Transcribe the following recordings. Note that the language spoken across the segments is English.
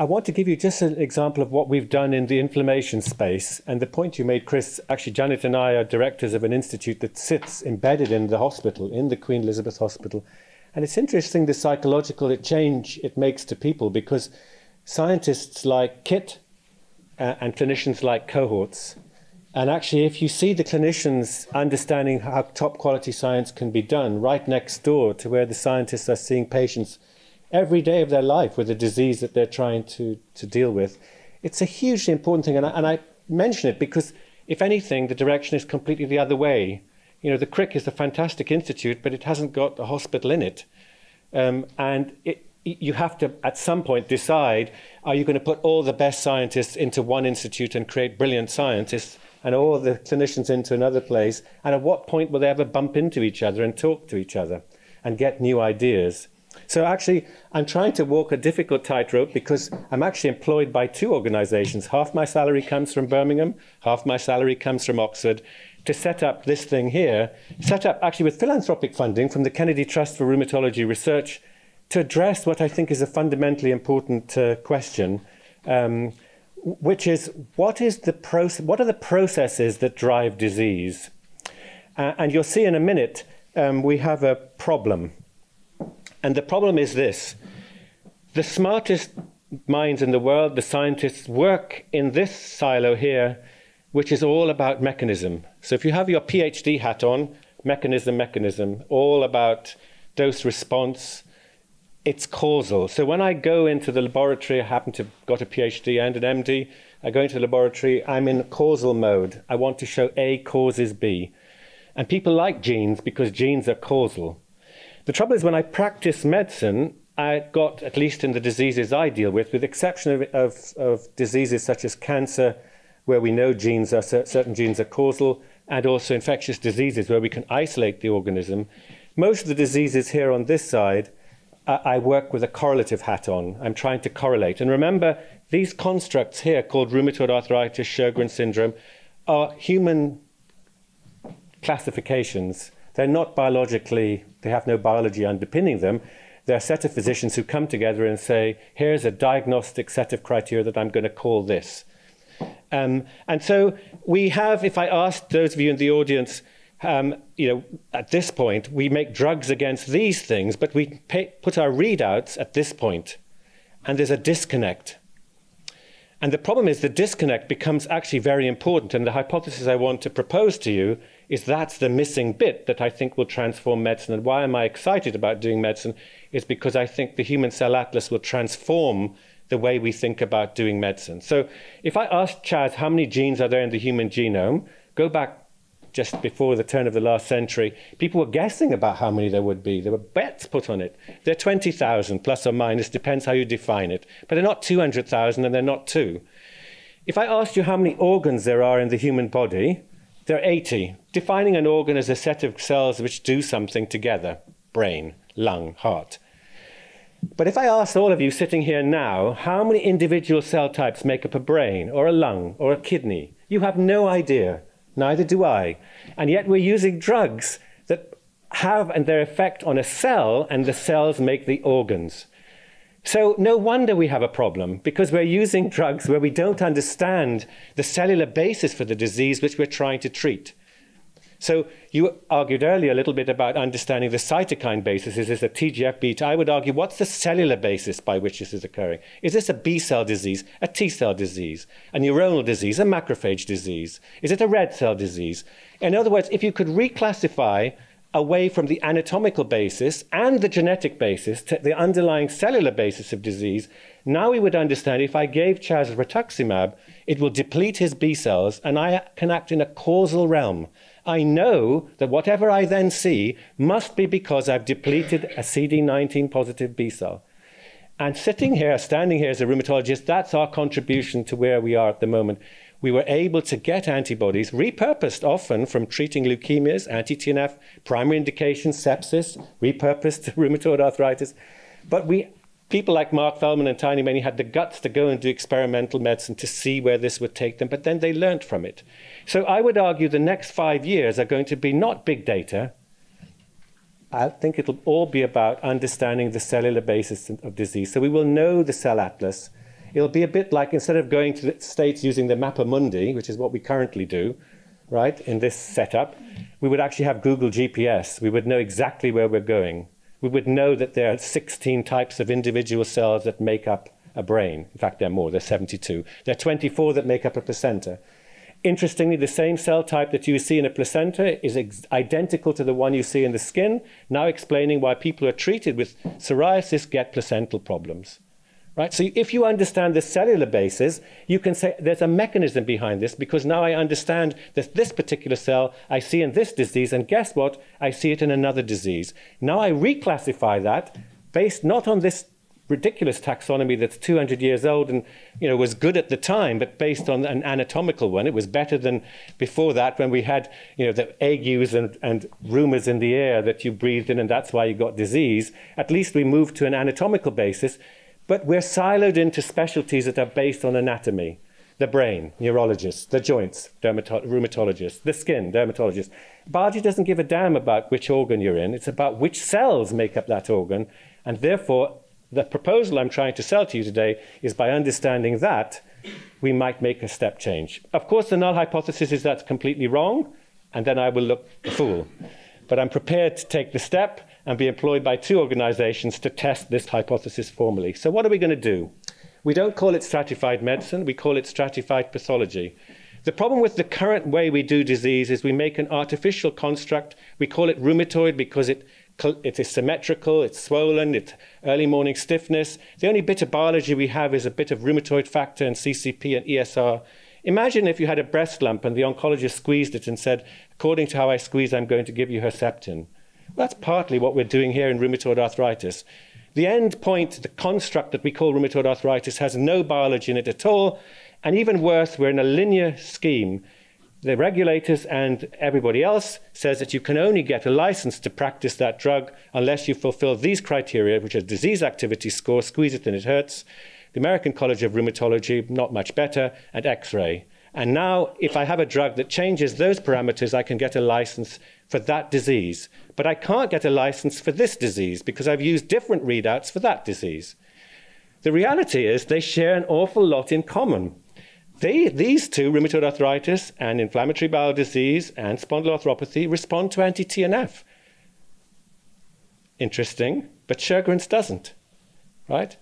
I want to give you just an example of what we've done in the inflammation space. And the point you made, Chris, actually, Janet and I are directors of an institute that sits embedded in the hospital, in the Queen Elizabeth Hospital. And it's interesting the psychological change it makes to people because scientists like Kit uh, and clinicians like cohorts. And actually, if you see the clinicians understanding how top quality science can be done right next door to where the scientists are seeing patients every day of their life with a disease that they're trying to, to deal with, it's a hugely important thing. And I, and I mention it because, if anything, the direction is completely the other way. You know, the Crick is a fantastic institute, but it hasn't got a hospital in it. Um, and it, you have to, at some point, decide are you going to put all the best scientists into one institute and create brilliant scientists and all the clinicians into another place? And at what point will they ever bump into each other and talk to each other and get new ideas? So actually, I'm trying to walk a difficult tightrope because I'm actually employed by two organizations. Half my salary comes from Birmingham, half my salary comes from Oxford to set up this thing here, set up actually with philanthropic funding from the Kennedy Trust for Rheumatology Research to address what I think is a fundamentally important uh, question, um, which is what is the what are the processes that drive disease? Uh, and you'll see in a minute um, we have a problem. And the problem is this the smartest minds in the world, the scientists, work in this silo here, which is all about mechanism. So if you have your PhD hat on, mechanism, mechanism, all about dose response, it's causal. So when I go into the laboratory, I happen to have got a PhD and an MD, I go into the laboratory, I'm in causal mode. I want to show A causes B. And people like genes because genes are causal. The trouble is, when I practice medicine, I got, at least in the diseases I deal with, with exception of, of, of diseases such as cancer, where we know genes are, certain genes are causal, and also infectious diseases where we can isolate the organism. Most of the diseases here on this side, I work with a correlative hat on. I'm trying to correlate. And remember, these constructs here called rheumatoid arthritis, Sjogren syndrome, are human classifications. They're not biologically, they have no biology underpinning them. They're a set of physicians who come together and say, here's a diagnostic set of criteria that I'm going to call this. Um, and so we have, if I ask those of you in the audience, um, you know, at this point, we make drugs against these things, but we pay, put our readouts at this point, and there's a disconnect. And the problem is the disconnect becomes actually very important. And the hypothesis I want to propose to you is that's the missing bit that I think will transform medicine. And why am I excited about doing medicine? Is because I think the Human Cell Atlas will transform the way we think about doing medicine. So if I ask Chaz how many genes are there in the human genome, go back just before the turn of the last century, people were guessing about how many there would be. There were bets put on it. They're 20,000 plus or minus, depends how you define it. But they're not 200,000 and they're not two. If I asked you how many organs there are in the human body, there are 80. Defining an organ as a set of cells which do something together brain, lung, heart. But if I asked all of you sitting here now, how many individual cell types make up a brain, or a lung, or a kidney, you have no idea. Neither do I. And yet we're using drugs that have and their effect on a cell, and the cells make the organs. So no wonder we have a problem because we're using drugs where we don't understand the cellular basis for the disease which we're trying to treat. So you argued earlier a little bit about understanding the cytokine basis. Is this a TGF beta? I would argue what's the cellular basis by which this is occurring? Is this a B cell disease, a T cell disease, a neuronal disease, a macrophage disease? Is it a red cell disease? In other words, if you could reclassify away from the anatomical basis and the genetic basis to the underlying cellular basis of disease, now we would understand if I gave Chaz rituximab, it will deplete his B cells and I can act in a causal realm. I know that whatever I then see must be because I've depleted a CD19 positive B cell. And sitting here, standing here as a rheumatologist, that's our contribution to where we are at the moment. We were able to get antibodies, repurposed often from treating leukemias, anti TNF, primary indications, sepsis, repurposed to rheumatoid arthritis. But we people like Marc Feldmann and Tiny Maini had the guts to go and do experimental medicine to see where this would take them, but then they learned from it. So I would argue the next five years are going to be not big data. I think it'll all be about understanding the cellular basis of disease. So we will know the cell atlas. It'll be a bit like instead of going to the States using the Mappa Mundi, which is what we currently do, right, in this setup, we would actually have Google GPS. We would know exactly where we're going. We would know that there are 16 types of individual cells that make up a brain. In fact, there are more, there are 72. There are 24 that make up a placenta. Interestingly, the same cell type that you see in a placenta is identical to the one you see in the skin, now explaining why people who are treated with psoriasis get placental problems. Right? So if you understand the cellular basis, you can say there's a mechanism behind this because now I understand that this particular cell I see in this disease, and guess what? I see it in another disease. Now I reclassify that based not on this ridiculous taxonomy that's 200 years old and you know was good at the time but based on an anatomical one it was better than before that when we had you know the agues and, and rumors in the air that you breathed in and that's why you got disease at least we moved to an anatomical basis but we're siloed into specialties that are based on anatomy the brain, neurologists, the joints, rheumatologists, the skin, dermatologists. Biology doesn't give a damn about which organ you're in. It's about which cells make up that organ. And therefore, the proposal I'm trying to sell to you today is by understanding that, we might make a step change. Of course, the null hypothesis is that's completely wrong, and then I will look a fool. But I'm prepared to take the step and be employed by two organizations to test this hypothesis formally. So, what are we going to do? We don't call it stratified medicine, we call it stratified pathology. The problem with the current way we do disease is we make an artificial construct. We call it rheumatoid because it it is symmetrical, it's swollen, it's early morning stiffness. The only bit of biology we have is a bit of rheumatoid factor and CCP and ESR. Imagine if you had a breast lump and the oncologist squeezed it and said, according to how I squeeze, I'm going to give you Herceptin. That's partly what we're doing here in rheumatoid arthritis. The end point, the construct that we call rheumatoid arthritis, has no biology in it at all. And even worse, we're in a linear scheme the regulators and everybody else says that you can only get a license to practice that drug unless you fulfill these criteria, which are disease activity score, squeeze it and it hurts, the American College of Rheumatology, not much better, and X-ray. And now, if I have a drug that changes those parameters, I can get a license for that disease. But I can't get a license for this disease because I've used different readouts for that disease. The reality is they share an awful lot in common. They, these two, rheumatoid arthritis and inflammatory bowel disease and spondyloarthropathy, respond to anti TNF. Interesting, but Sjogren's doesn't, right?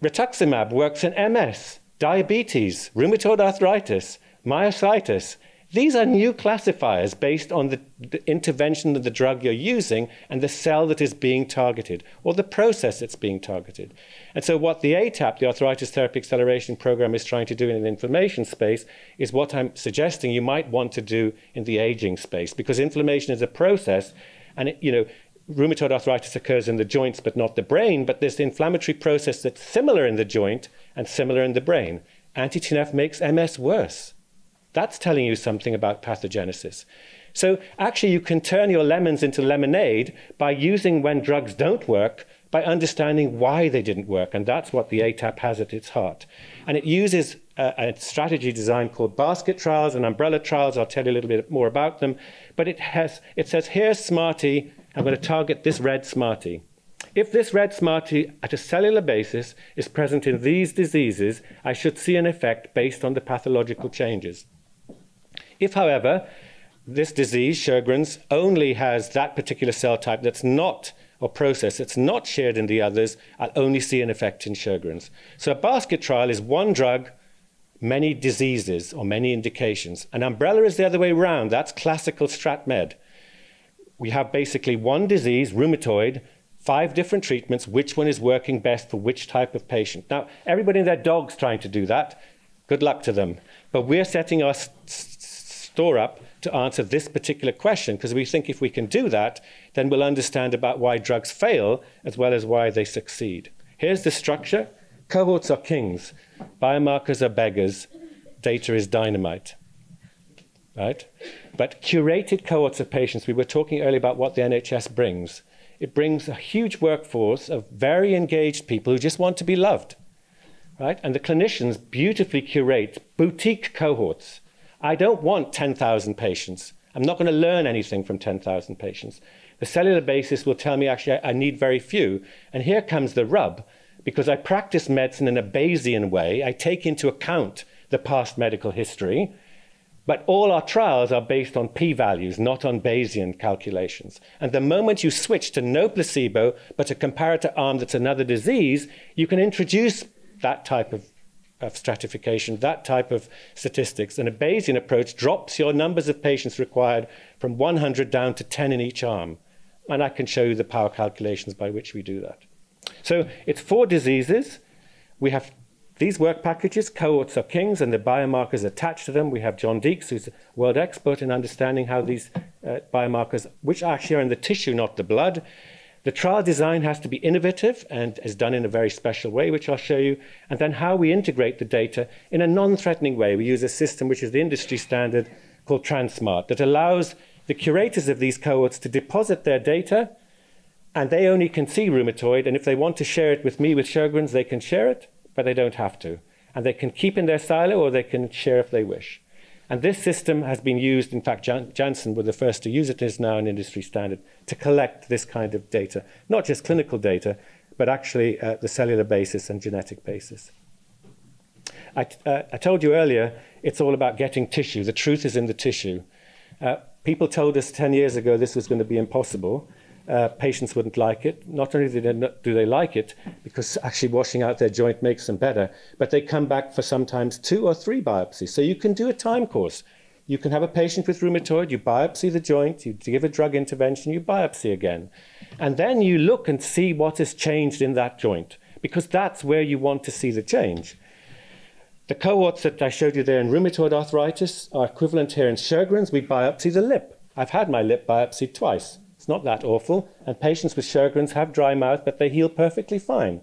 Rituximab works in MS, diabetes, rheumatoid arthritis, myositis, these are new classifiers based on the, the, intervention of the drug you're using and the cell that is being targeted or the process that's being targeted. And so, what the ATAP, the Arthritis Therapy Acceleration Program, is trying to do in the inflammation space is what I'm suggesting you might want to do in the aging space because inflammation is a process and, it, you know, rheumatoid arthritis occurs in the joints but not the brain, but the inflammatory process that's similar in the joint and similar in the brain. Anti TNF makes MS worse. That's telling you something about pathogenesis. So actually, you can turn your lemons into lemonade by using when drugs don't work, by understanding why they didn't work. And that's what the ATAP has at its heart. And it uses a, a strategy design called basket trials and umbrella trials. I'll tell you a little bit more about them. But it, has, it says, here's Smarty. I'm going to target this red Smarty. If this red Smarty at a cellular basis is present in these diseases, I should see an effect based on the pathological changes. If, however, this disease, Sjogren's, only has that particular cell type that's not or process that's not shared in the others, I'll only see an effect in Sjogren's. So a basket trial is one drug, many diseases or many indications. An umbrella is the other way around. That's classical StratMed. We have basically one disease, rheumatoid, five different treatments, which one is working best for which type of patient. Now, everybody and their dog's trying to do that. Good luck to them. But we're setting our store up to answer this particular question because we think if we can do that, then we'll understand about why drugs fail as well as why they succeed. Here's the structure cohorts are kings, biomarkers are beggars, data is dynamite. Right? But curated cohorts of patients, we were talking earlier about what the NHS brings. It brings a huge workforce of very engaged people who just want to be loved. Right? And the clinicians beautifully curate boutique cohorts I don't want 10,000 patients. I'm not going to learn anything from 10,000 patients. The cellular basis will tell me actually I need very few. And here comes the rub. because I practice medicine in a Bayesian way. I take into account the past medical history, but all our trials are based on p values, not on Bayesian calculations. And the moment you switch to no placebo, but a comparator arm that's another disease, you can introduce that type of, of stratification, that type of statistics. And a Bayesian approach drops your numbers of patients required from 100 down to 10 in each arm. And I can show you the power calculations by which we do that. So it's four diseases. We have these work packages, cohorts are kings, and the biomarkers attached to them. We have John Deeks, who's a world expert in understanding how these uh, biomarkers, which actually are in the tissue, not the blood. The trial design has to be innovative and is done in a very special way, which I'll show you. And then how we integrate the data in a non-threatening way. We use a system which is the industry standard called Transmart that allows the curators of these cohorts to deposit their data and they only can see rheumatoid. And if they want to share it with me with Sjogren's, they can share it but they don't have to. And they can keep in their silo or they can share if they wish. And this system has been used, in fact, Jan Janssen were the first to use it, is now an industry standard, to collect this kind of data, not just clinical data, but actually uh, the cellular basis and genetic basis. I, uh, I, told you earlier, it's all about getting tissue. The truth is in the tissue. Uh, people told us 10 years ago this was going to be impossible uh, patients wouldn't like it. Not only do they, do they like it, because actually washing out their joint makes them better, but they come back for sometimes two or three biopsies. So you can do a time course. You can have a patient with rheumatoid, you biopsy the joint, you give a drug intervention, you biopsy again. And then you look and see what has changed in that joint, because that's where you want to see the change. The cohorts that I showed you there in rheumatoid arthritis are equivalent here in Sjogren's. We biopsy the lip. I've had my lip biopsy twice. It's not that awful. And patients with Sjogren's have dry mouth, but they heal perfectly fine.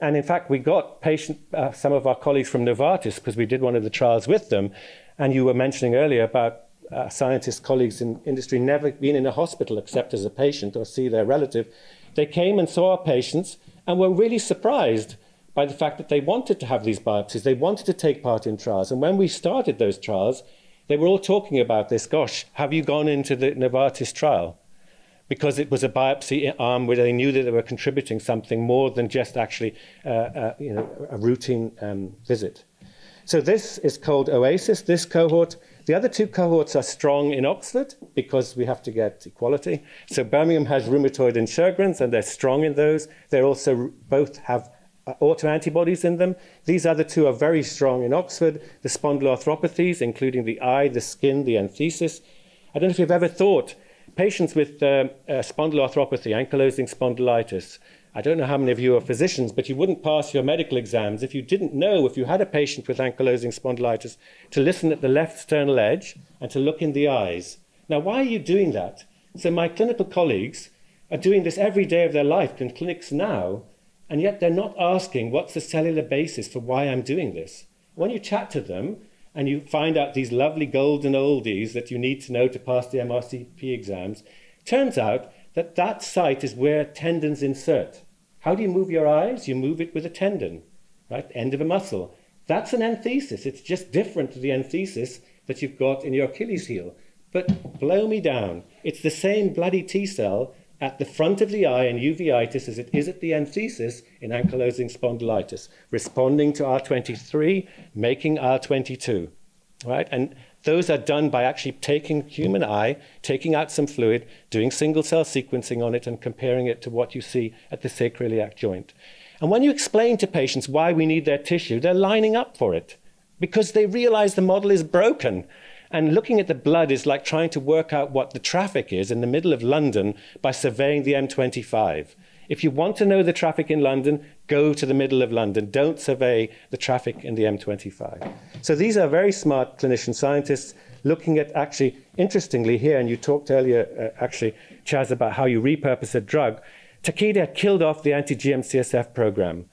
And in fact, we got patient, uh, some of our colleagues from Novartis, because we did one of the trials with them. And you were mentioning earlier about uh, scientists, colleagues in industry, never been in a hospital except as a patient or see their relative. They came and saw our patients and were really surprised by the fact that they wanted to have these biopsies. They wanted to take part in trials. And when we started those trials, they were all talking about this. Gosh, have you gone into the Novartis trial? Because it was a biopsy arm where they knew that they were contributing something more than just actually uh, uh, you know, a routine um, visit. So this is called OASIS, this cohort. The other two cohorts are strong in Oxford because we have to get equality. So Birmingham has rheumatoid and Sjogren's, and they're strong in those. They also both have uh, autoantibodies in them. These other two are very strong in Oxford. The spondyloarthropathies, including the eye, the skin, the enthesis. I don't know if you've ever thought patients with uh, uh, spondyloarthropathy, ankylosing spondylitis, I don't know how many of you are physicians, but you wouldn't pass your medical exams if you didn't know, if you had a patient with ankylosing spondylitis, to listen at the left sternal edge and to look in the eyes. Now, why are you doing that? So, my clinical colleagues are doing this every day of their life in clinics now, and yet they're not asking what's the cellular basis for why I'm doing this. When you chat to them, and you find out these lovely golden oldies that you need to know to pass the MRCP exams, turns out that that site is where tendons insert. How do you move your eyes? You move it with a tendon, right? End of a muscle. That's an enthesis. It's just different to the enthesis that you've got in your Achilles heel. But blow me down. It's the same bloody T cell at the front of the eye in uveitis as it is at the enthesis in ankylosing spondylitis, responding to R23, making R22, right? And those are done by actually taking human eye, taking out some fluid, doing single cell sequencing on it and comparing it to what you see at the sacroiliac joint. And when you explain to patients why we need their tissue, they're lining up for it because they realize the model is broken and looking at the blood is like trying to work out what the traffic is in the middle of London by surveying the M25. If you want to know the traffic in London, go to the middle of London. Don't survey the traffic in the M25. So these are very smart clinician scientists looking at actually, interestingly, here, and you talked earlier, uh, actually, Chaz, about how you repurpose a drug. Takeda killed off the anti GM-CSF program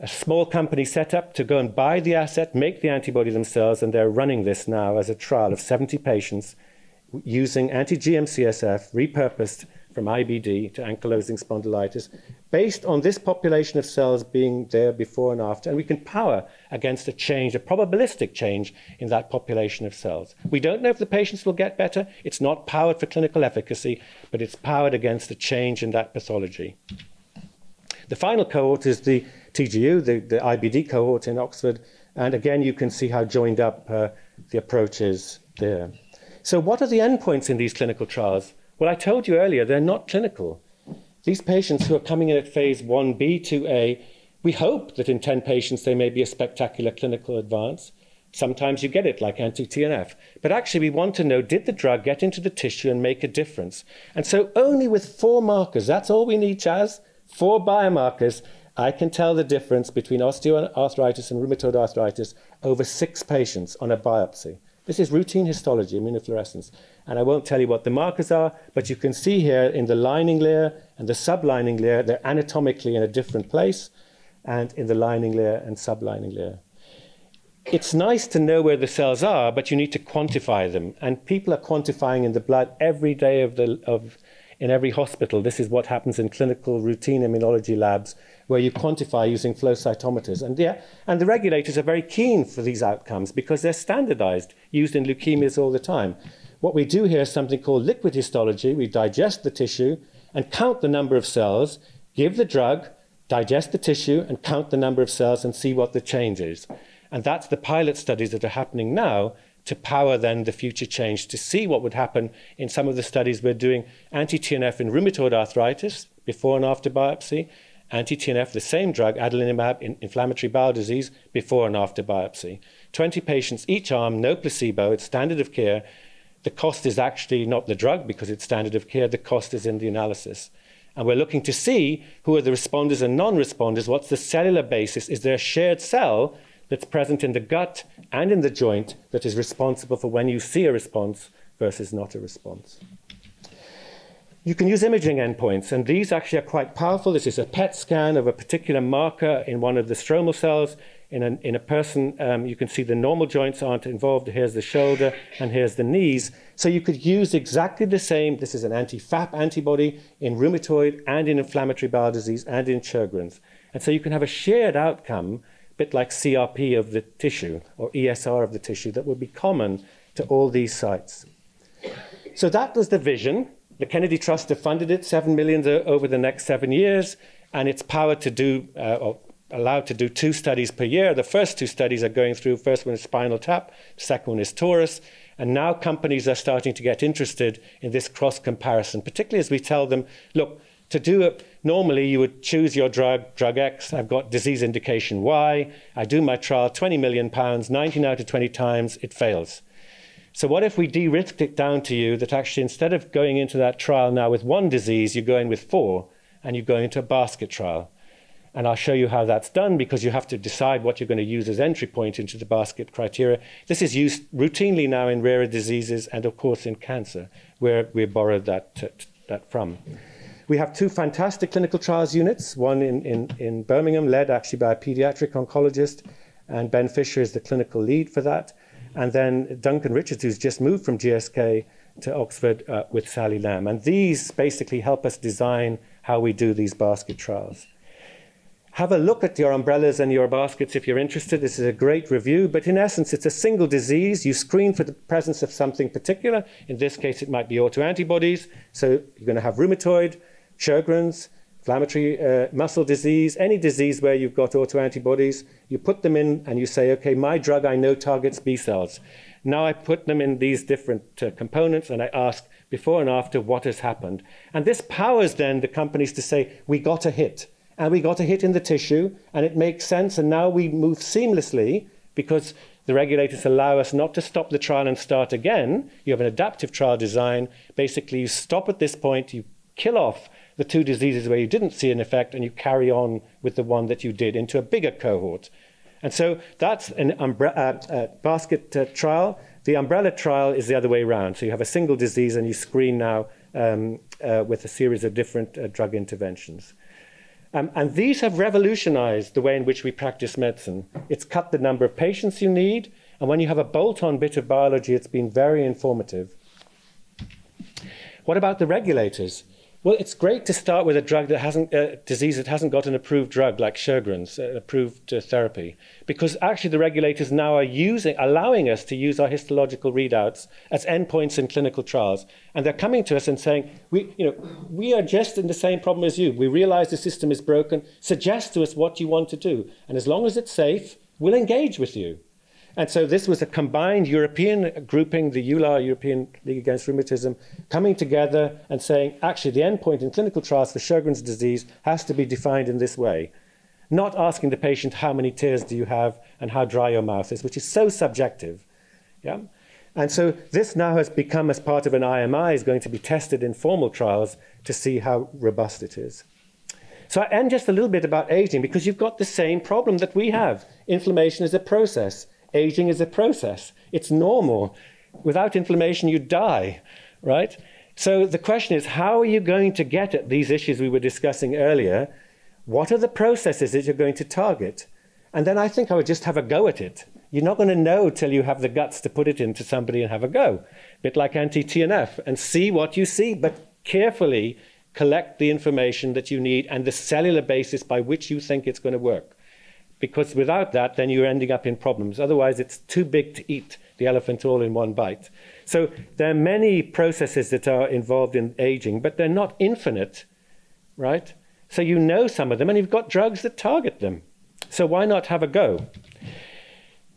a small company set up to go and buy the asset, make the antibody themselves, and they're running this now as a trial of 70 patients using anti-GM-CSF repurposed from IBD to ankylosing spondylitis based on this population of cells being there before and after. And we can power against a change, a probabilistic change in that population of cells. We don't know if the patients will get better. It's not powered for clinical efficacy, but it's powered against a change in that pathology. The final cohort is the TGU, the, the IBD cohort in Oxford. And again, you can see how joined up uh, the approach is there. So, what are the endpoints in these clinical trials? Well, I told you earlier, they're not clinical. These patients who are coming in at phase 1b, 2a, we hope that in 10 patients there may be a spectacular clinical advance. Sometimes you get it, like anti TNF. But actually, we want to know did the drug get into the tissue and make a difference? And so, only with four markers, that's all we need, Chaz, four biomarkers, I can tell the difference between osteoarthritis and rheumatoid arthritis over six patients on a biopsy. This is routine histology, immunofluorescence. And I won't tell you what the markers are, but you can see here in the lining layer and the sublining layer, they're anatomically in a different place, and in the lining layer and sublining layer. It's nice to know where the cells are, but you need to quantify them. And people are quantifying in the blood every day of the, of, in every hospital. This is what happens in clinical routine immunology labs where you quantify using flow cytometers. And, yeah, and the regulators are very keen for these outcomes because they're standardized, used in leukemias all the time. What we do here is something called liquid histology. We digest the tissue and count the number of cells, give the drug, digest the tissue, and count the number of cells and see what the change is. And that's the pilot studies that are happening now to power then the future change to see what would happen in some of the studies we're doing anti TNF in rheumatoid arthritis before and after biopsy, anti-TNF, the same drug, adalimumab, in inflammatory bowel disease, before and after biopsy. 20 patients, each arm, no placebo, it's standard of care. The cost is actually not the drug because it's standard of care, the cost is in the analysis. And we're looking to see who are the responders and non-responders, what's the cellular basis, is there a shared cell that's present in the gut and in the joint that is responsible for when you see a response versus not a response. You can use imaging endpoints, and these actually are quite powerful. This is a PET scan of a particular marker in one of the stromal cells. In a, in a person, um, you can see the normal joints aren't involved. Here's the shoulder, and here's the knees. So you could use exactly the same. This is an anti-FAP antibody in rheumatoid and in inflammatory bowel disease and in Sjogren's. And so you can have a shared outcome, bit like CRP of the tissue or ESR of the tissue, that would be common to all these sites. So that was the vision. The Kennedy Trust have funded it, seven million over the next seven years, and it's powered to do, uh, or allowed to do two studies per year. The first two studies are going through. First one is spinal tap, second one is torus. And now companies are starting to get interested in this cross comparison, particularly as we tell them, look, to do it, normally you would choose your drug, drug X, I've got disease indication Y, I do my trial, 20 million pounds, 19 out of 20 times, it fails. So, what if we de risked it down to you that actually instead of going into that trial now with one disease, you go in with four and you go into a basket trial? And I'll show you how that's done because you have to decide what you're going to use as entry point into the basket criteria. This is used routinely now in rarer diseases and, of course, in cancer, where we borrowed that, that from. We have two fantastic clinical trials units, one in, in, in Birmingham, led actually by a pediatric oncologist, and Ben Fisher is the clinical lead for that. And then Duncan Richards, who's just moved from GSK to Oxford uh, with Sally Lamb. And these basically help us design how we do these basket trials. Have a look at your umbrellas and your baskets if you're interested. This is a great review, but in essence, it's a single disease. You screen for the presence of something particular. In this case, it might be autoantibodies. So you're going to have rheumatoid, Sjogren's, inflammatory uh, muscle disease, any disease where you've got autoantibodies, you put them in and you say, okay, my drug I know targets B cells. Now I put them in these different uh, components and I ask before and after what has happened. And this powers then the companies to say, we got a hit. And we got a hit in the tissue and it makes sense. And now we move seamlessly because the regulators allow us not to stop the trial and start again. You have an adaptive trial design. Basically, you stop at this point, you kill off the two diseases where you didn't see an effect and you carry on with the one that you did into a bigger cohort. And so that's an umbre- uh, uh, basket uh, trial. The umbrella trial is the other way around. So you have a single disease and you screen now um, uh, with a series of different uh, drug interventions. Um, and these have revolutionized the way in which we practice medicine. It's cut the number of patients you need, and when you have a bolt on bit of biology, it's been very informative. What about the regulators? Well, it's great to start with a drug that hasn't, a uh, disease that hasn't got an approved drug like Sjogren's, uh, approved uh, therapy, because actually the regulators now are using, allowing us to use our histological readouts as endpoints in clinical trials, and they're coming to us and saying, we, you know, we are just in the same problem as you. We realize the system is broken. Suggest to us what you want to do, and as long as it's safe, we'll engage with you. And so this was a combined European grouping, the EULAR, European League Against Rheumatism, coming together and saying, actually, the endpoint in clinical trials for Sjogren's disease has to be defined in this way. Not asking the patient how many tears do you have and how dry your mouth is, which is so subjective. Yeah? And so this now has become, as part of an IMI, is going to be tested in formal trials to see how robust it is. So I end just a little bit about aging because you've got the same problem that we have. Inflammation is a process. Aging is a process. It's normal. Without inflammation, you die, right? So the question is, how are you going to get at these issues we were discussing earlier? What are the processes that you're going to target? And then I think I would just have a go at it. You're not going to know till you have the guts to put it into somebody and have a go. A bit like anti-TNF, and see what you see, but carefully collect the information that you need and the cellular basis by which you think it's going to work because without that, then you're ending up in problems. Otherwise, it's too big to eat the elephant all in one bite. So there are many processes that are involved in aging, but they're not infinite, right? So you know some of them, and you've got drugs that target them. So why not have a go?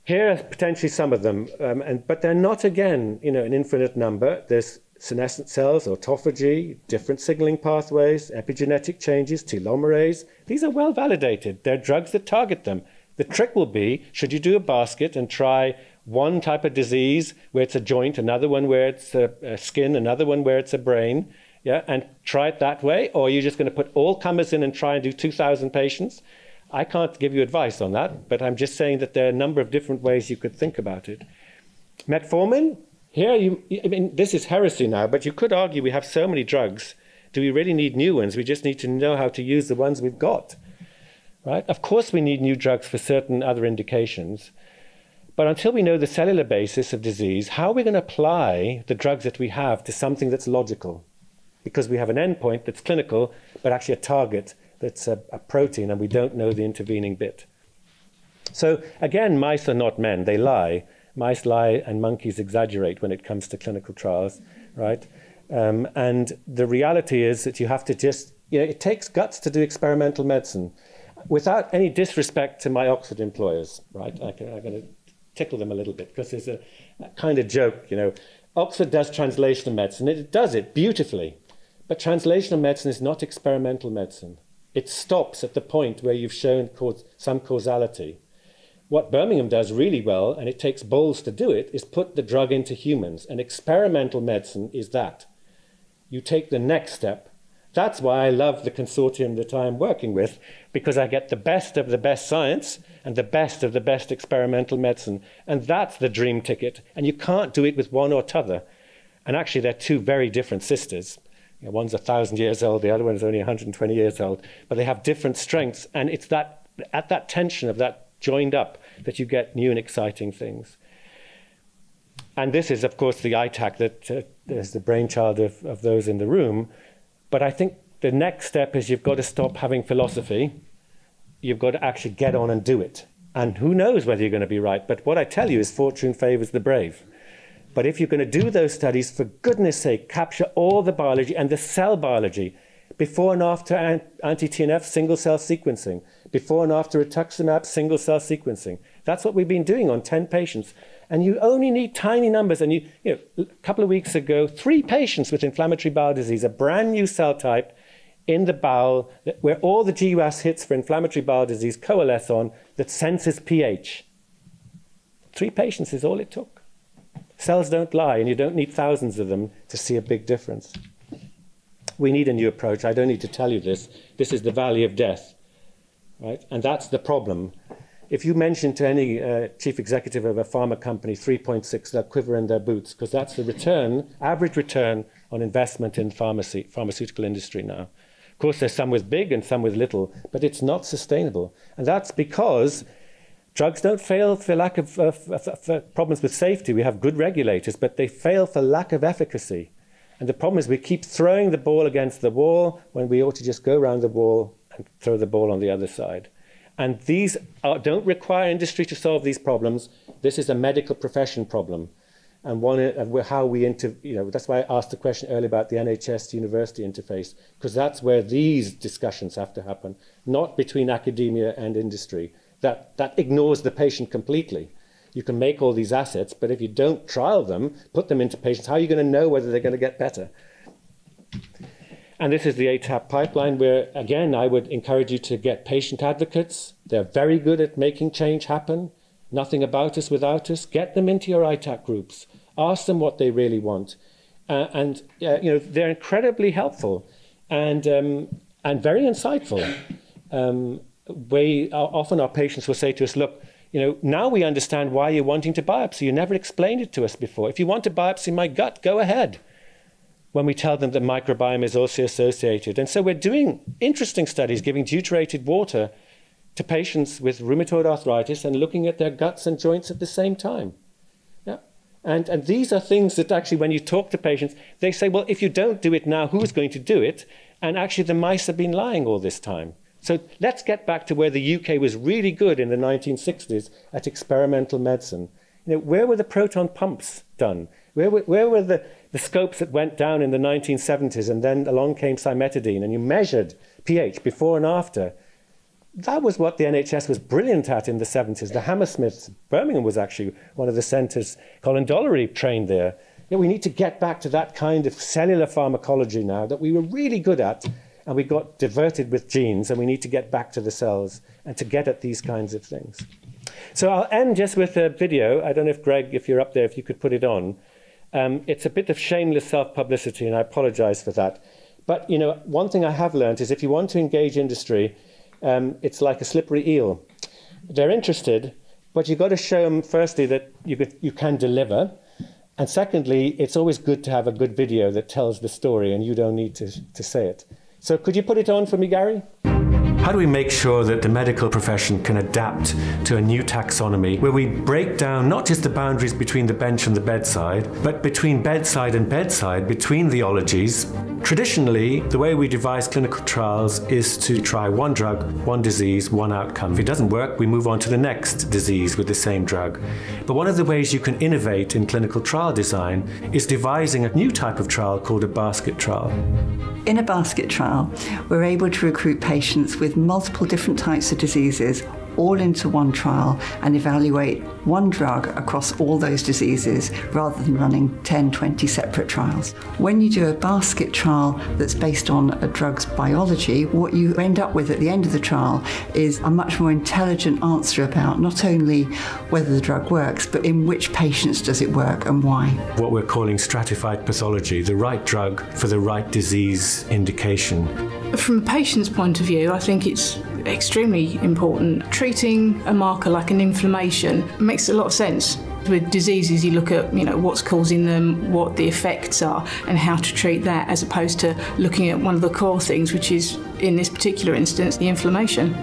Here are potentially some of them, um, and, but they're not, again, you know, an infinite number. There's senescent cells, autophagy, different signaling pathways, epigenetic changes, telomerase. These are well validated. They're drugs that target them. The trick will be, should you do a basket and try one type of disease where it's a joint, another one where it's a, a skin, another one where it's a brain, yeah, and try it that way, or are you just going to put all comers in and try and do 2,000 patients? I can't give you advice on that, but I'm just saying that there are a number of different ways you could think about it. Metformin, here, you, I mean, this is heresy now, but you could argue we have so many drugs. Do we really need new ones? We just need to know how to use the ones we've got. Right? Of course, we need new drugs for certain other indications. But until we know the cellular basis of disease, how are we going to apply the drugs that we have to something that's logical? Because we have an endpoint that's clinical, but actually a target that's a, a protein, and we don't know the intervening bit. So, again, mice are not men, they lie mice lie and monkeys exaggerate when it comes to clinical trials, right? Um, and the reality is that you have to just, you know, it takes guts to do experimental medicine. Without any disrespect to my Oxford employers, right? I am going to tickle them a little bit because there's a, a kind of joke, you know. Oxford does translational medicine. It does it beautifully. But translational medicine is not experimental medicine. It stops at the point where you've shown some causality. What Birmingham does really well, and it takes balls to do it, is put the drug into humans. And experimental medicine is that. You take the next step. That's why I love the consortium that I'm working with, because I get the best of the best science and the best of the best experimental medicine. And that's the dream ticket. And you can't do it with one or t'other. And actually, they're two very different sisters. You know, one's a thousand years old, the other one's only 120 years old, but they have different strengths. And it's that at that tension of that joined up that you get new and exciting things. And this is, of course, the ITAC that uh, is the brainchild of, of those in the room. But I think the next step is you've got to stop having philosophy. You've got to actually get on and do it. And who knows whether you're going to be right. But what I tell you is fortune favors the brave. But if you're going to do those studies, for goodness sake, capture all the biology and the cell biology before and after anti-TNF single cell sequencing, before and after rituximab single cell sequencing. That's what we've been doing on 10 patients. And you only need tiny numbers. And you, you know, a couple of weeks ago, three patients with inflammatory bowel disease, a brand new cell type in the bowel where all the GWAS hits for inflammatory bowel disease coalesce on that senses pH. Three patients is all it took. Cells don't lie, and you don't need thousands of them to see a big difference. We need a new approach. I don't need to tell you this. This is the valley of death, right? And that's the problem. If you mention to any uh, chief executive of a pharma company 3.6, they'll quiver in their boots because that's the return, average return on investment in pharmacy, pharmaceutical industry now. Of course, there's some with big and some with little, but it's not sustainable. And that's because drugs don't fail for lack of uh, for problems with safety. We have good regulators, but they fail for lack of efficacy. And the problem is we keep throwing the ball against the wall when we ought to just go around the wall and throw the ball on the other side. And these are, don't require industry to solve these problems. This is a medical profession problem. And one uh, of how we inter, you know, that's why I asked the question earlier about the NHS university interface, because that's where these discussions have to happen, not between academia and industry. That, that ignores the patient completely. You can make all these assets, but if you don't trial them, put them into patients, how are you going to know whether they're going to get better? And this is the ATAP pipeline where, again, I would encourage you to get patient advocates. They're very good at making change happen. Nothing about us without us. Get them into your ITAC groups. Ask them what they really want. Uh, and, uh, you know, they're incredibly helpful and, um, and very insightful. Um, we, often our patients will say to us, look, you know, now we understand why you're wanting to biopsy. You never explained it to us before. If you want to biopsy my gut, go ahead when we tell them that microbiome is also associated. And so we're doing interesting studies, giving deuterated water to patients with rheumatoid arthritis and looking at their guts and joints at the same time. Yeah. And, and these are things that actually, when you talk to patients, they say, well, if you don't do it now, who's going to do it? And actually, the mice have been lying all this time. So let's get back to where the UK was really good in the 1960s at experimental medicine. You know, where were the proton pumps done? Where were, where were the, the scopes that went down in the 1970s and then along came cimetidine and you measured pH before and after? That was what the NHS was brilliant at in the 70s. The Hammersmiths, Birmingham was actually one of the centres. Colin Dollery trained there. You know, we need to get back to that kind of cellular pharmacology now that we were really good at and we got diverted with genes and we need to get back to the cells and to get at these kinds of things. So I'll end just with a video. I don't know if Greg, if you're up there, if you could put it on. Um, it's a bit of shameless self-publicity, and I apologize for that. But you know, one thing I have learned is if you want to engage industry, um, it's like a slippery eel. They're interested, but you've got to show them firstly that you, could, you can deliver, and secondly, it's always good to have a good video that tells the story, and you don't need to, to say it. So could you put it on for me, Gary? How do we make sure that the medical profession can adapt to a new taxonomy where we break down not just the boundaries between the bench and the bedside, but between bedside and bedside, between the ologies? Traditionally, the way we devise clinical trials is to try one drug, one disease, one outcome. If it doesn't work, we move on to the next disease with the same drug. But one of the ways you can innovate in clinical trial design is devising a new type of trial called a basket trial. In a basket trial, we're able to recruit patients with multiple different types of diseases all into one trial and evaluate one drug across all those diseases rather than running 10, 20 separate trials. When you do a basket trial that's based on a drug's biology, what you end up with at the end of the trial is a much more intelligent answer about not only whether the drug works, but in which patients does it work and why. What we're calling stratified pathology, the right drug for the right disease indication. From a patient's point of view, I think it's extremely important. Treating a marker like an inflammation makes a lot of sense. With diseases, you look at you know what's causing them, what the effects are, and how to treat that, as opposed to looking at one of the core things, which is in this particular instance the inflammation.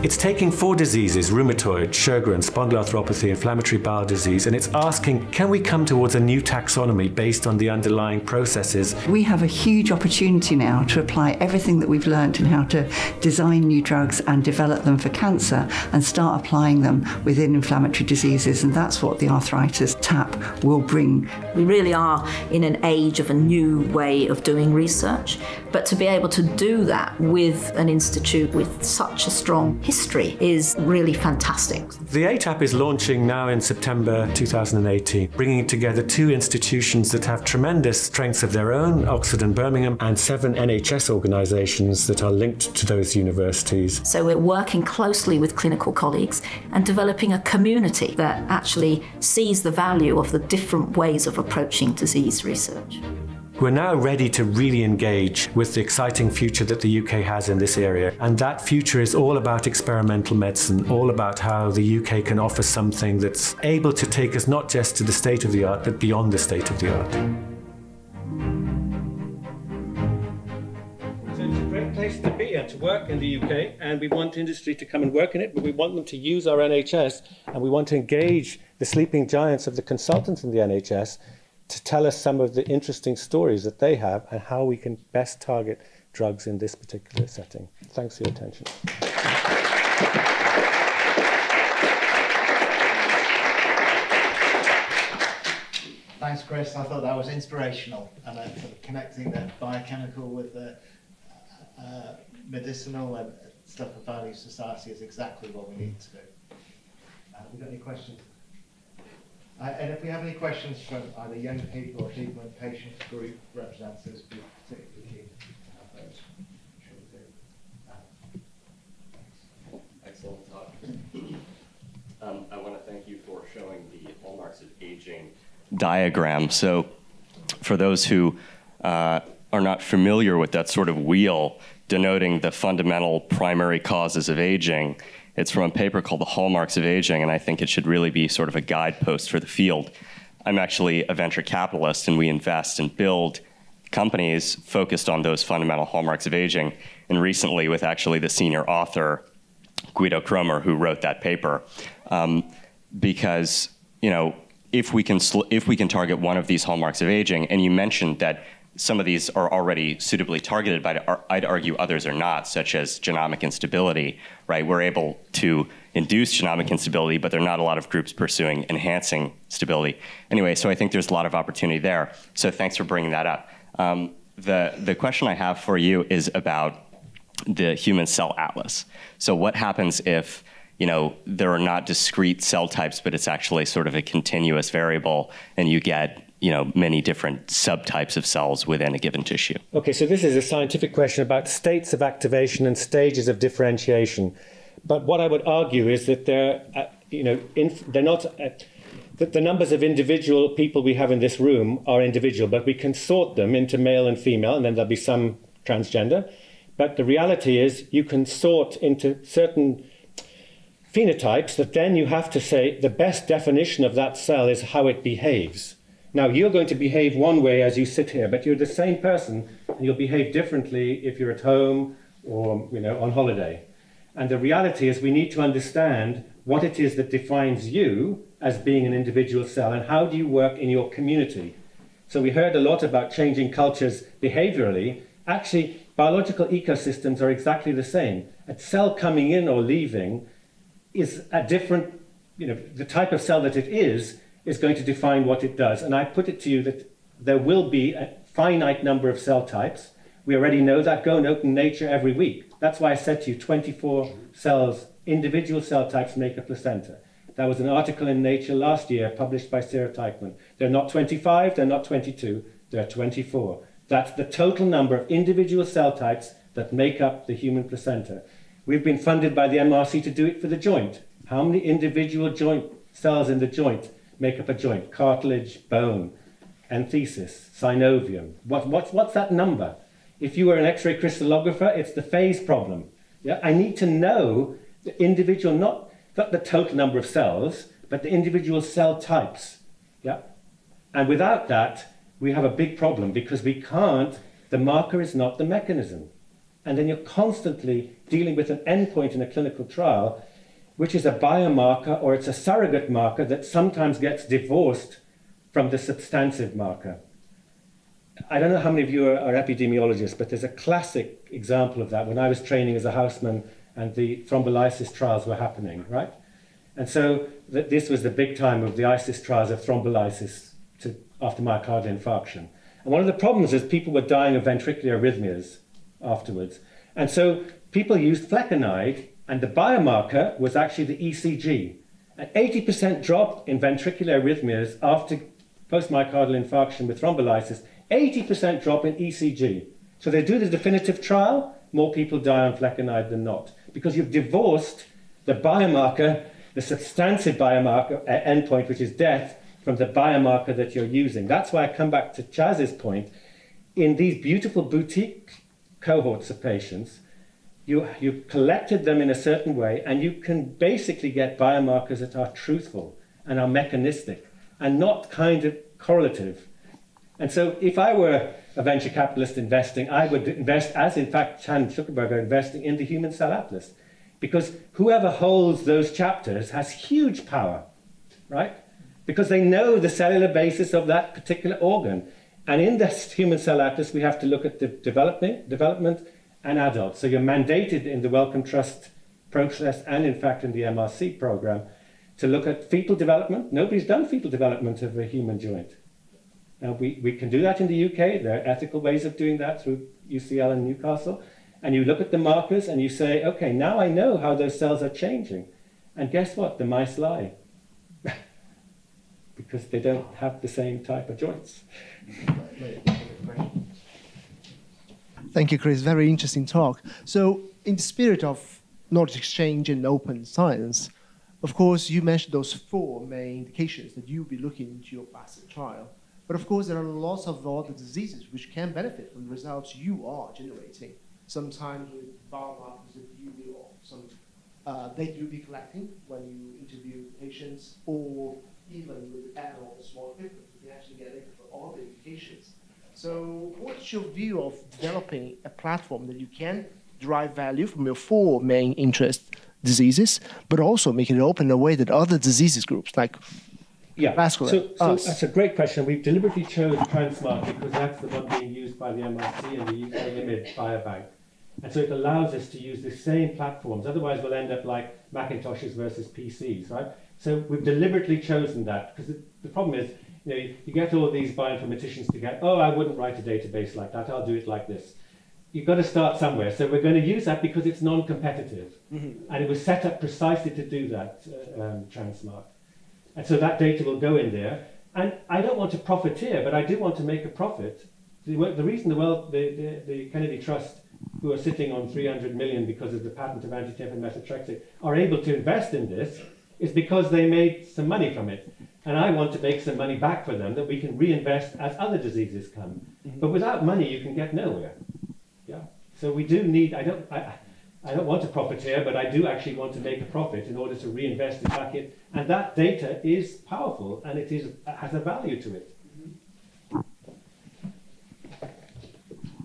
It's taking four diseases rheumatoid, Sjogren's, spondyloarthropathy, inflammatory bowel disease and it's asking can we come towards a new taxonomy based on the underlying processes? We have a huge opportunity now to apply everything that we've learned in how to design new drugs and develop them for cancer and start applying them within inflammatory diseases, and that's what the arthritis tap will bring. We really are in an age of a new way of doing research, but to be able to do that with an institute with such a strong history is really fantastic. The ATAP is launching now in September 2018, bringing together two institutions that have tremendous strengths of their own, Oxford and Birmingham, and seven NHS organisations that are linked to those universities. So we're working closely with clinical colleagues and developing a community that actually sees the value of the different ways of approaching disease research. We're now ready to really engage with the exciting future that the UK has in this area. And that future is all about experimental medicine, all about how the UK can offer something that's able to take us not just to the state of the art, but beyond the state of the art. So it's a great place to be and to work in the UK, and we want industry to come and work in it, but we want them to use our NHS, and we want to engage the sleeping giants of the consultants in the NHS to tell us some of the interesting stories that they have and how we can best target drugs in this particular setting. Thanks for your attention. Thanks, Chris. I thought that was inspirational and uh, sort of connecting the biochemical with the uh, medicinal and stuff of value society is exactly what we need to do. Uh, have we got any questions? Uh, and if we have any questions from either young people or in patient group representatives, be particularly keen to have those. Sure Excellent talk. Um, I want to thank you for showing the hallmarks of aging diagram. So, for those who uh, are not familiar with that sort of wheel denoting the fundamental primary causes of aging, it's from a paper called The Hallmarks of Aging, and I think it should really be sort of a guidepost for the field. I'm actually a venture capitalist, and we invest and build companies focused on those fundamental hallmarks of aging. And recently, with actually the senior author, Guido Kroemer, who wrote that paper, um, because you know if we can if we can target one of these hallmarks of aging, and you mentioned that some of these are already suitably targeted, but I'd argue others are not, such as genomic instability, right? We're able to induce genomic instability, but there are not a lot of groups pursuing enhancing stability. Anyway, so I think there's a lot of opportunity there. So thanks for bringing that up. Um, the, the question I have for you is about the human cell atlas. So what happens if you know, there are not discrete cell types, but it's actually sort of a continuous variable, and you get you know many different subtypes of cells within a given tissue. Okay, so this is a scientific question about states of activation and stages of differentiation. But what I would argue is that they're uh, you know inf- they're not. Uh, that the numbers of individual people we have in this room are individual, but we can sort them into male and female, and then there'll be some transgender. But the reality is, you can sort into certain phenotypes that then you have to say the best definition of that cell is how it behaves. Now, you're going to behave one way as you sit here, but you're the same person, and you'll behave differently if you're at home or you know, on holiday. And the reality is, we need to understand what it is that defines you as being an individual cell and how do you work in your community. So, we heard a lot about changing cultures behaviorally. Actually, biological ecosystems are exactly the same. A cell coming in or leaving is a different, you know, the type of cell that it is is going to define what it does. And I put it to you that there will be a finite number of cell types. We already know that. Go and open Nature every week. That's why I said to you 24 cells, individual cell types make a placenta. That was an article in Nature last year published by Sarah Teichmann. They're not 25, they're not 22, they're 24. That's the total number of individual cell types that make up the human placenta. We've been funded by the MRC to do it for the joint. How many individual joint cells in the joint make up a joint, cartilage, bone, enthesis, synovium. What, what's, what's that number? If you were an X-ray crystallographer, it's the phase problem. Yeah? I need to know the individual, not, not the total number of cells, but the individual cell types. Yeah? And without that, we have a big problem because we can't, the marker is not the mechanism. And then you're constantly dealing with an endpoint in a clinical trial which is a biomarker or it's a surrogate marker that sometimes gets divorced from the substantive marker. I don't know how many of you are, are, epidemiologists, but there's a classic example of that when I was training as a houseman and the thrombolysis trials were happening, right? And so th- this was the big time of the ISIS trials of thrombolysis to, after myocardial infarction. And one of the problems is people were dying of ventricular arrhythmias afterwards. And so people used flecainide and the biomarker was actually the ECG. An 80% drop in ventricular arrhythmias after post-myocardial infarction with thrombolysis, 80% drop in ECG. So they do the definitive trial, more people die on flecainide than not, because you've divorced the biomarker, the substantive biomarker uh, endpoint, which is death, from the biomarker that you're using. That's why I come back to Chas's point. In these beautiful boutique cohorts of patients, you, you collected them in a certain way, and you can basically get biomarkers that are truthful and are mechanistic and not kind of correlative. And so, if I were a venture capitalist investing, I would invest, as in fact Chan Zuckerberg are investing in the Human Cell Atlas, because whoever holds those chapters has huge power, right? because they know the cellular basis of that particular organ. And in this human cell atlas, we have to look at the development, development and adults. So you're mandated in the Wellcome Trust process and, in fact, in the MRC program to look at fetal development. Nobody's done fetal development of a human joint. Now, we, we can do that in the UK. There are ethical ways of doing that through UCL and Newcastle. And you look at the markers and you say, okay, now I know how those cells are changing. And guess what? The mice lie. because they don't have the same type of joints. Thank you, Chris. Very interesting talk. So, in the spirit of knowledge exchange and open science, of course, you mentioned those four main indications that you'll be looking into your basket trial. But of course, there are lots of other diseases which can benefit from the results you are generating, sometimes with biomarkers that you will, some uh, data you'll be collecting when you interview patients, or even with add-on small equipment, you can actually get data for all the indications. So what's your view of developing a platform that you can derive value from your four main interest diseases, but also make it open in a way that other diseases groups like yeah. vascular, so, so that's a great question. We've deliberately chose Transmart because that's the one being used by the MRC and the UK IMID Biobank. And so it allows us to use the same platforms. Otherwise, we'll end up like Macintoshes versus PCs, right? So we've deliberately chosen that because the, the problem is, you know, you get all these bioinformaticians to get, oh, I wouldn't write a database like that. I'll do it like this. You've got to start somewhere. So we're going to use that because it's non-competitive. Mm-hmm. And it was set up precisely to do that, uh, um, Transmart. And so that data will go in there. And I don't want to profiteer, but I do want to make a profit. The, the reason the, well, the, the, the Kennedy Trust, who are sitting on 300 million because of the patent of anti-TNF and methotrexate, are able to invest in this is because they made some money from it. And I want to make some money back for them that we can reinvest as other diseases come. Mm-hmm. But without money, you can get nowhere. Yeah. So we do need, I don't, I, I don't want to profiteer, but I do actually want to make a profit in order to reinvest it back in. And that data is powerful and it is, has a value to it.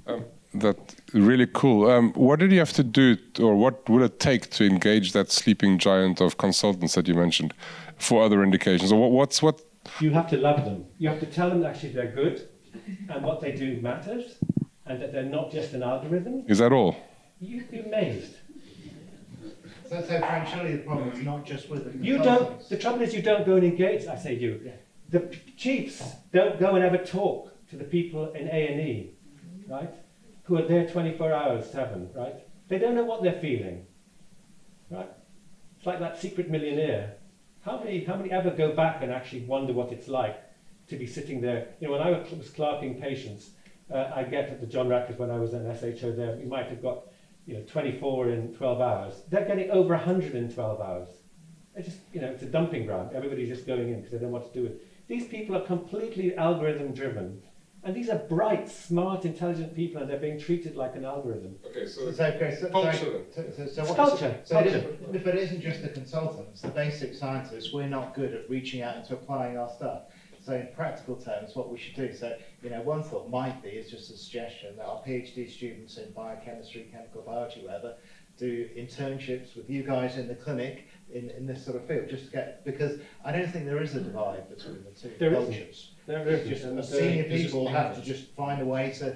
Um, that's really cool. Um, what did you have to do, or what would it take to engage that sleeping giant of consultants that you mentioned for other indications? Or what, what's what? You have to love them. You have to tell them actually they're good, and what they do matters, and that they're not just an algorithm. Is that all? You'd be amazed. So, so Frank, surely the problem is not just with the You don't. The trouble is, you don't go and engage. I say you. Yeah. The chiefs don't go and ever talk to the people in A and E, right? Who are there 24 hours, seven, right? They don't know what they're feeling, right? It's like that secret millionaire. How many, how many ever go back and actually wonder what it's like to be sitting there? You know, when I was clerking patients, uh, I get at the John Radcliffe when I was an SHO there, we might have got you know, 24 in 12 hours. They're getting over 100 in 12 hours. They're just, you know, it's a dumping ground. Everybody's just going in because they don't know what to do with it. These people are completely algorithm driven. And these are bright, smart, intelligent people, and they're being treated like an algorithm. Okay, so, so, okay, so, culture. So, so, so, what, culture. So, culture. It is, but it isn't just the consultants, the basic scientists. We're not good at reaching out and to applying our stuff. So in practical terms, what we should do, so, you know, one thought might be, is just a suggestion, that our PhD students in biochemistry, chemical biology, whatever, do internships with you guys in the clinic in, in this sort of field, just to get, because I don't think there is a divide between the two there cultures. There is. Just the senior people have to just find a way to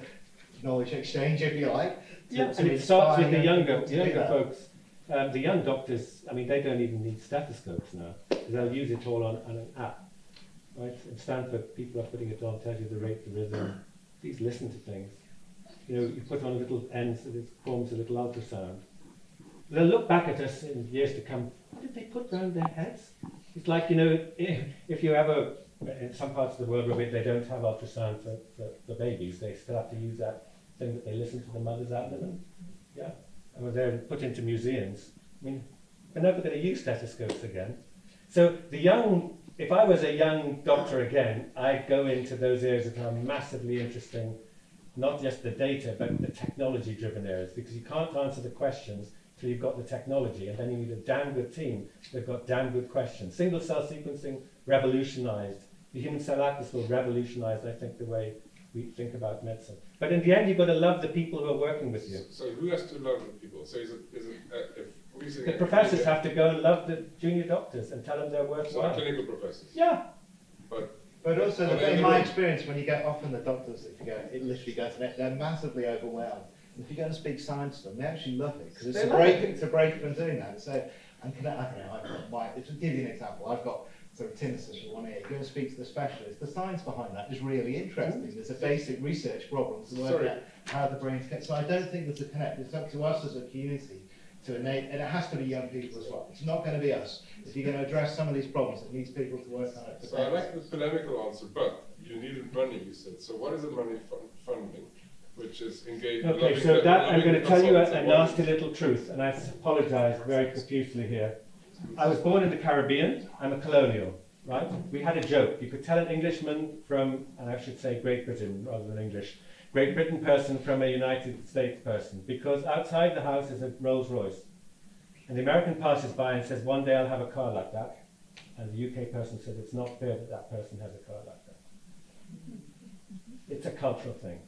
knowledge exchange, if you like. To, yeah, to and it starts with the younger, the younger folks. Um, the young doctors, I mean, they don't even need stethoscopes now. They'll use it all on, on an app right? In Stanford, people are putting it on, tells you the rate, the rhythm. Please listen to things. You know, you put on a little end so it forms a little ultrasound. They'll look back at us in years to come. What did they put around their heads? It's like, you know, if, you ever, uh, in some parts of the world where they don't have ultrasound for, for, for babies, they still have to use that thing that they listen to the mother's abdomen. Yeah? And when they're put into museums. I mean, we're never going to use stethoscopes again. So the young if I was a young doctor again, I'd go into those areas that are massively interesting, not just the data, but the technology driven areas, because you can't answer the questions till you've got the technology, and then you need a damn good team that have got damn good questions. Single cell sequencing revolutionized. The human cell atlas will revolutionize, I think, the way we think about medicine. But in the end, you've got to love the people who are working with you. So, so who has to love the people? So is it, is it uh, if the professors have to go and love the junior doctors and tell them their work so well. clinical professors? Yeah. but But also, the, in my experience, when you get often the doctors, if you go, it literally goes, they're, they're massively overwhelmed. And if you're going to speak science to them, they actually love it because it's They a break. it. It's a break from doing that. So, and can I, I don't know. I've got my, to give you an example, I've got sort of tinnitus for one ear. You go and speak to the specialist. The science behind that is really interesting. There's a basic research problem to work Sorry. out how the brain connects. So I don't think there's a connect. It's up to us as a community to enable, and it has to be young people as well. It's not going to be us. If you're going to address some of these problems, it needs people to work on it. So I decades. like the polemical answer, but you needed money, you said. So what is the money fun- funding, which is engaged? Okay, so that I'm going to tell you a, a nasty little truth, and I apologise very profusely here. I was born in the Caribbean. I'm a colonial, right? We had a joke. You could tell an Englishman from, and I should say Great Britain rather than English, Great Britain person from a United States person, because outside the house is a Rolls Royce, and the American passes by and says, "One day I'll have a car like that," and the UK person says, "It's not fair that that person has a car like that." It's a cultural thing.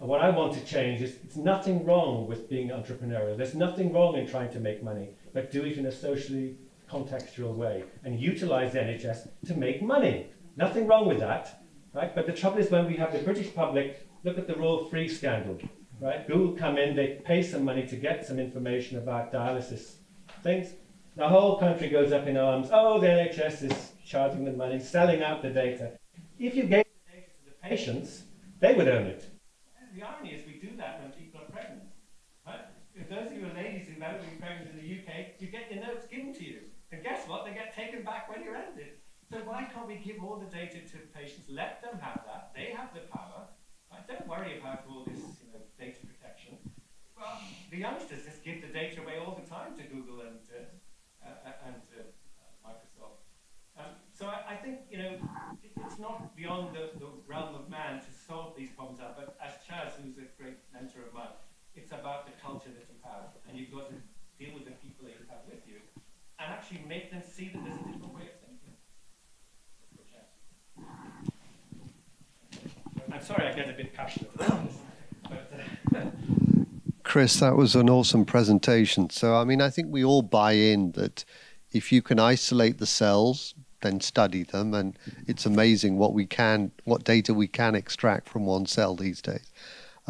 And what I want to change is it's nothing wrong with being entrepreneurial. There's nothing wrong in trying to make money, but do it in a socially contextual way and utilize the NHS to make money. Nothing wrong with that, right? But the trouble is when we have the British public look at the Royal Free scandal, right? Google come in, they pay some money to get some information about dialysis things. The whole country goes up in arms. Oh, the NHS is charging them money, selling out the data. If you gave the data to the patients, they would own it. The irony is we do that when people are pregnant. Right? If those of you are ladies who know being pregnant in the UK, you get your notes given to you. And guess what? They get taken back when you're ended. So why can't we give all the data to patients? Let them have that. They have the power. Right? Don't worry about all this you know, data protection. Well, the youngsters just give the data away all the time to Google and, uh, uh, and uh, Microsoft. Um, so I, I think you know it, it's not beyond the, the realm of man to solve these problems out. But as Chas, who's a great mentor of mine, it's about the culture that you have, and you've got to deal with the people that you have with you, and actually make them see that there's a different way of thinking. I'm sorry, I get a bit passionate. Uh, Chris, that was an awesome presentation. So, I mean, I think we all buy in that if you can isolate the cells, then study them, and it's amazing what we can, what data we can extract from one cell these days.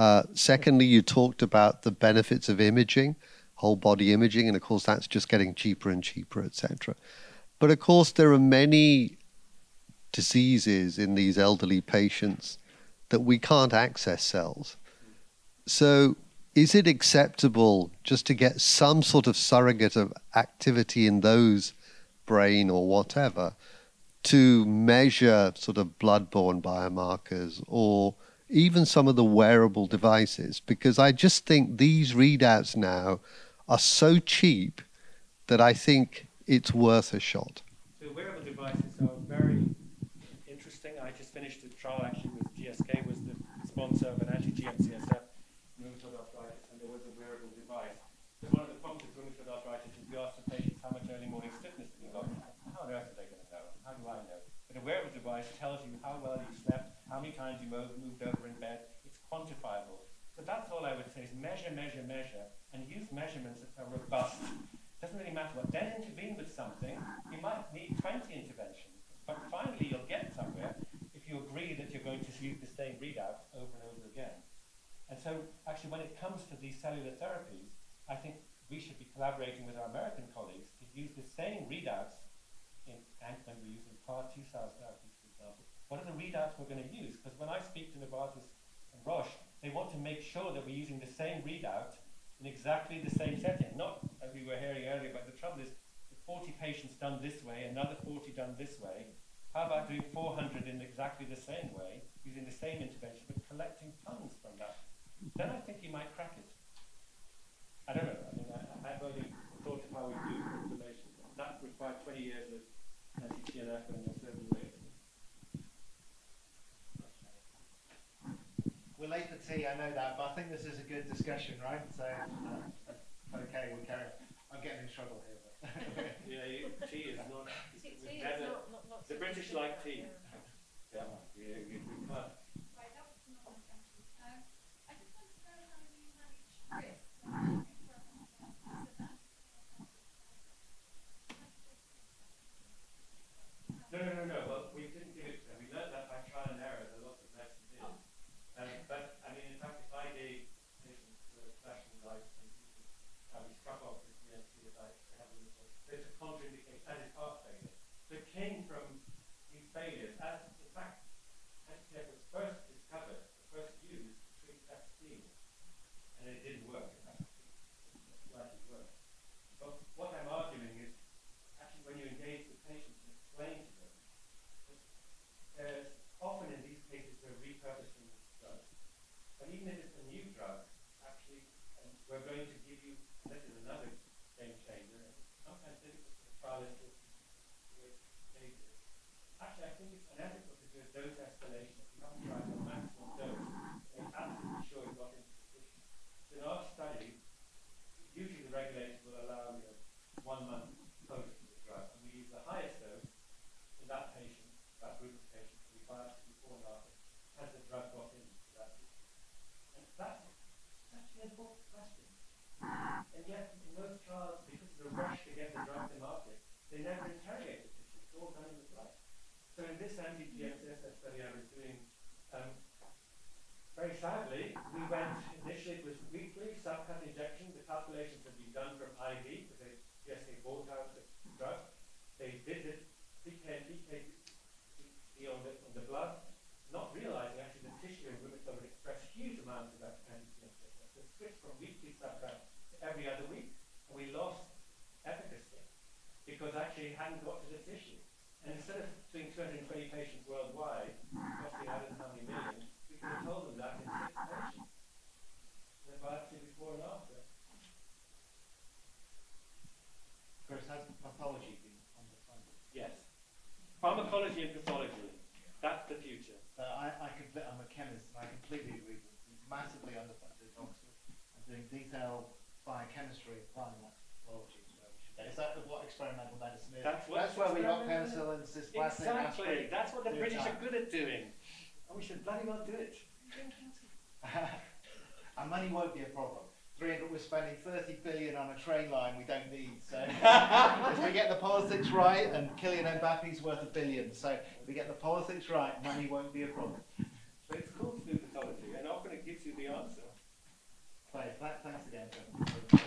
Uh, secondly, you talked about the benefits of imaging, whole body imaging, and of course, that's just getting cheaper and cheaper, etc. But of course, there are many diseases in these elderly patients that we can't access cells. So, is it acceptable just to get some sort of surrogate of activity in those brain or whatever to measure sort of blood-borne biomarkers or even some of the wearable devices? Because I just think these readouts now are so cheap that I think it's worth a shot. So wearable devices are very interesting. I just finished a trial actually with GSK, was the sponsor of an anti-GM-CSF rheumatoid arthritis, and there was a wearable device. One of the problems with rheumatoid arthritis is we ask the patients how much early morning stiffness have you got. How on earth are they going to know? How do I know? But a wearable device tells you how well you slept, how many times you moved, over in bed. It's quantifiable. So that's all I would say is measure, measure, measure, and use measurements that are robust. Doesn't really matter what. Then intervene with something. You might need 20 interventions, but finally you'll get somewhere if you agree that you're going to use the same readout over and over again. And so, actually, when it comes to these cellular therapies, I think we should be collaborating with our American colleagues to use the same readouts in and when we're using CAR T cell example. What are the readouts we're going to use? Because when I speak to Novartis and Roche, they want to make sure that we're using the same readout in exactly the same setting. Not as we were hearing earlier, but the trouble is, with 40 patients done this way, another 40 done this way. How about doing 400 in exactly the same way, using the same intervention, but collecting tons from that? Then I think you might crack it. I don't know. I mean, I, I've only thought of how we do information. That required 20 years of anti-TNF and a certain way. We're late for tea, I know that, but I think this is a good discussion, right? So, uh, okay, we'll carry on. I'm getting in trouble here. But Yeah, you, tea is not. Tea- tea is not- not- not the British like tea. yeah. Yeah, we, and it didn't work. Like it worked. But what I'm arguing is actually when you engage the patient, and explain to them, there's often in these cases we're repurposing drugs. But even if it's a new drug, actually we're going to give you, this is another game changer, sometimes difficult for the trial actually I think it's unethical to do a dose escalation the will allow you know, one month post the drug, and we use the highest dose in that patient, that group of patients, we biopsy before and after, has the drug got into that tissue? And that's actually an important question. And yet, in most trials, because of the rush to get the drug to market, they never interrogate the tissue. It's all done in the blood. So in this anti-GM-CSF study I was doing, um, very sadly, we went, initially it was weekly subcut injection. The calculations had been done from IV, because they, yes, they bought out the drug. They did it, PK, PK, on the, on the blood, not realizing actually the tissue in rheumatoid would express huge amounts of that anti-GM-CSF. So switch from weekly subcut to every other week, and we lost efficacy because actually it hadn't got to the tissue. And instead of doing 220 patients worldwide, costing I don't know how many million, we could have told them that in six patients. The biopsy before and after. Chris, has pathology been underfunded? Yes. Pharmacology and pathology. That's the future. So I, I could, I'm a chemist and I completely agree with you. Massively underfunded at Oxford and doing detailed biochemistry, applying that to pathology. is where we should go. Is that what experimental medicine is? That's what where we got experimental- penicillin, cisplatin, Exactly. aspirin, That's what the do British that. are good at doing. And we should bloody well do it. and money won't be a problem. 300, we're spending 30 billion on a train line we don't need. So if we get the politics right, and Kylian Mbappe's worth a billion. So if we get the politics right, money won't be a problem. But it's cool politics, and I'm often it gives you the answer. Right, thanks again.